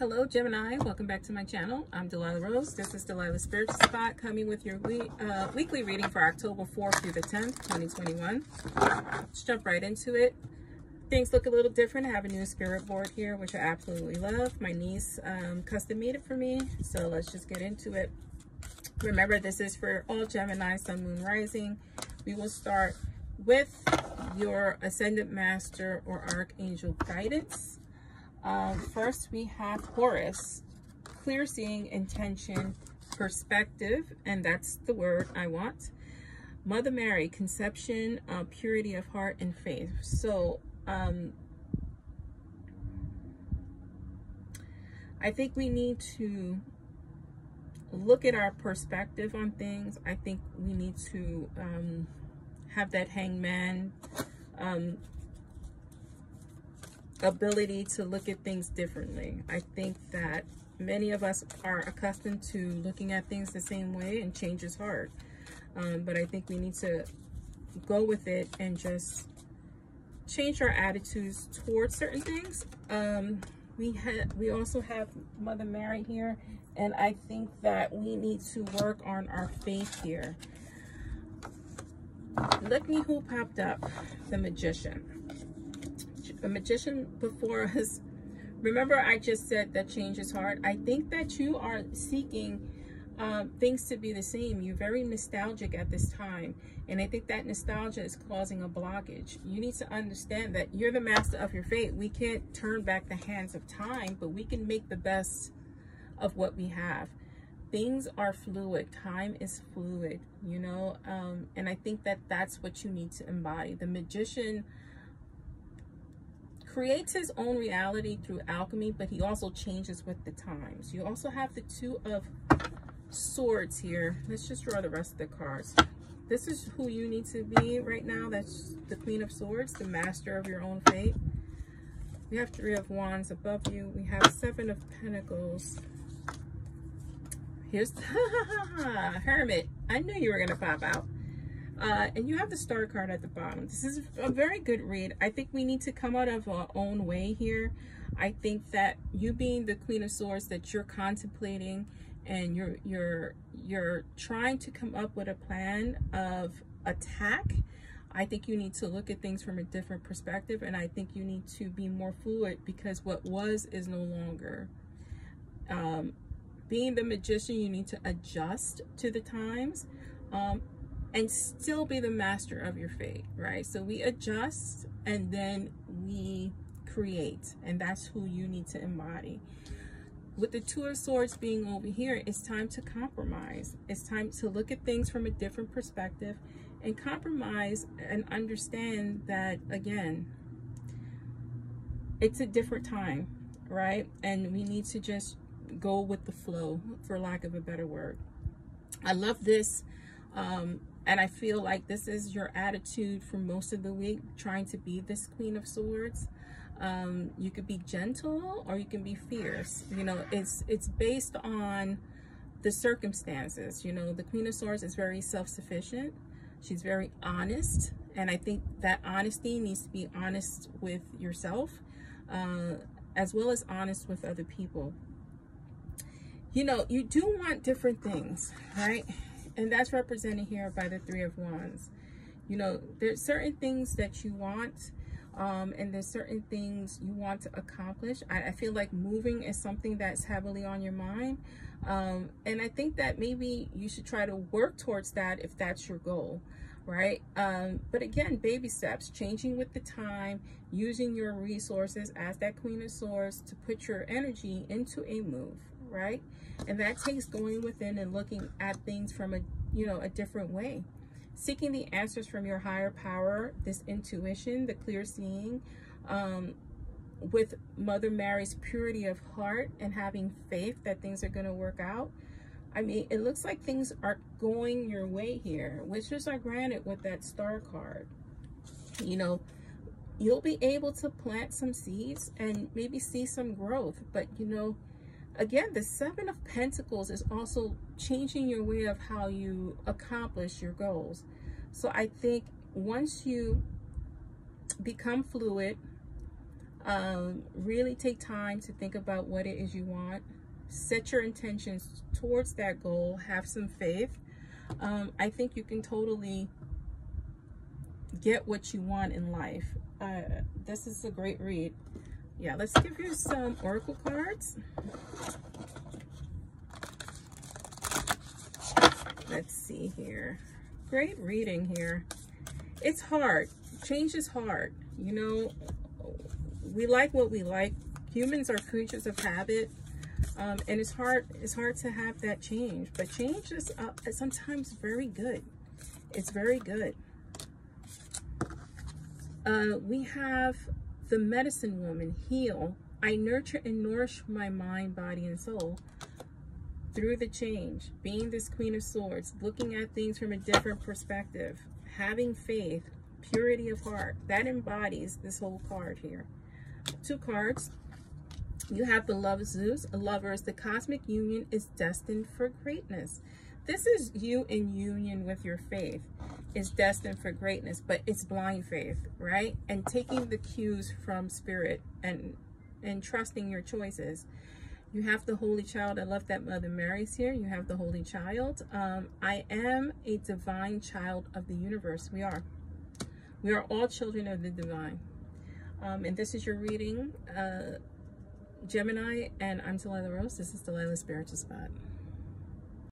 Hello Gemini, welcome back to my channel. I'm Delilah Rose. This is Delilah Spiritual Spot coming with your week, uh, weekly reading for October 4th through the 10th, 2021. Let's jump right into it. Things look a little different. I have a new spirit board here, which I absolutely love. My niece um, custom made it for me, so let's just get into it. Remember, this is for all Gemini, Sun, Moon, Rising. We will start with your Ascended Master or Archangel guidance. Um, first, we have Horus, clear seeing, intention, perspective, and that's the word I want. Mother Mary, conception, uh, purity of heart, and faith. So, um, I think we need to look at our perspective on things. I think we need to um, have that hangman um, ability to look at things differently. I think that many of us are accustomed to looking at things the same way and change is hard. Um, but I think we need to go with it and just change our attitudes towards certain things. Um, we had we also have Mother Mary here, and I think that we need to work on our faith here. Look me who popped up, the magician a magician before us. Remember, I just said that change is hard. I think that you are seeking um, things to be the same. You're very nostalgic at this time. And I think that nostalgia is causing a blockage. You need to understand that you're the master of your fate. We can't turn back the hands of time, but we can make the best of what we have. Things are fluid. Time is fluid, you know? Um, and I think that that's what you need to embody. The magician creates his own reality through alchemy, but he also changes with the times. You also have the two of swords here. Let's just draw the rest of the cards. This is who you need to be right now. That's the Queen of Swords, the master of your own fate. We have Three of Wands above you. We have Seven of Pentacles. Here's the Hermit. I knew you were going to pop out. Uh, and you have the star card at the bottom. This is a very good read. I think we need to come out of our own way here. I think that you being the Queen of Swords that you're contemplating and you're you're you're trying to come up with a plan of attack. I think you need to look at things from a different perspective and I think you need to be more fluid because what was is no longer. Um, being the magician, you need to adjust to the times. Um, and still be the master of your fate, right? So we adjust and then we create, and that's who you need to embody. With the Two of Swords being over here, it's time to compromise. It's time to look at things from a different perspective and compromise and understand that, again, it's a different time, right? And we need to just go with the flow, for lack of a better word. I love this um, and I feel like this is your attitude for most of the week, trying to be this Queen of Swords. Um, you could be gentle or you can be fierce. You know, it's it's based on the circumstances. You know, the Queen of Swords is very self-sufficient. She's very honest. And I think that honesty needs to be honest with yourself, uh, as well as honest with other people. You know, you do want different things, right? And that's represented here by the three of wands. You know there's certain things that you want um, and there's certain things you want to accomplish. I, I, feel like moving is something that's heavily on your mind um, and I think that maybe you should try to work towards that if that's your goal right? Um, but again baby steps changing with the time using your resources as that queen of swords to put your energy into a move right and that takes going within and looking at things from a, you know, a different way. Seeking the answers from your higher power, this intuition, the clear seeing, um, with Mother Mary's purity of heart and having faith that things are going to work out. I mean, it looks like things are going your way here, which is are granted with that star card. You know, you'll be able to plant some seeds and maybe see some growth, but you know, again, the Seven of Pentacles is also changing your way of how you accomplish your goals. So I think once you become fluid, Um, really take time to think about what it is you want. Set your intentions towards that goal. Have some faith. Um, I think you can totally get what you want in life. Uh, this is a great read. Yeah, let's give you some oracle cards. Let's see here. Great reading here. It's hard. Change is hard. You know, we like what we like. Humans are creatures of habit. Um, and it's hard it's hard to have that change but change is uh, sometimes very good it's very good uh, we have the medicine woman heal i nurture and nourish my mind body and soul through the change being this queen of swords looking at things from a different perspective having faith purity of heart that embodies this whole card here two cards. You have the love of Zeus, lovers. The cosmic union is destined for greatness. This is you in union with your faith is destined for greatness, but it's blind faith, right? And taking the cues from spirit and and trusting your choices. You have the Holy Child. I love that Mother Mary's here. You have the Holy Child. Um, I am a divine child of the universe. We are. We are all children of the divine. Um, and this is your reading, uh, Gemini, and I'm Delilah Rose. This is Delilah's Spiritual Spot.